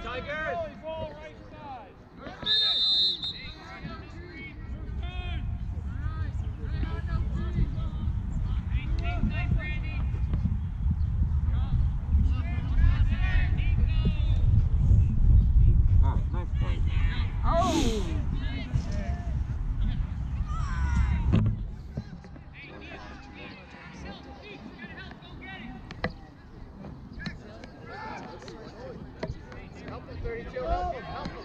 Tigers! Oh.